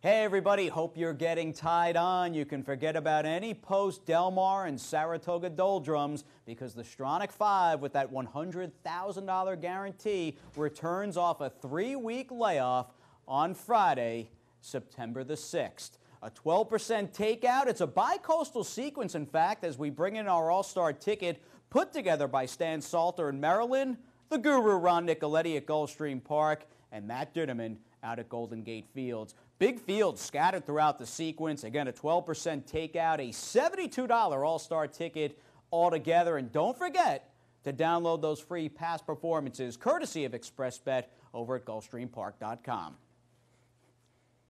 Hey everybody, hope you're getting tied on. You can forget about any post Del Mar and Saratoga doldrums because the Stronach 5 with that $100,000 guarantee returns off a three-week layoff on Friday, September the 6th. A 12% takeout. It's a bi-coastal sequence, in fact, as we bring in our All-Star ticket put together by Stan Salter in Maryland, the guru Ron Nicoletti at Gulfstream Park, and Matt Dinerman out at Golden Gate Fields. Big fields scattered throughout the sequence. Again, a 12% takeout, a $72 All-Star ticket altogether. And don't forget to download those free past performances courtesy of XpressBet over at GulfstreamPark.com.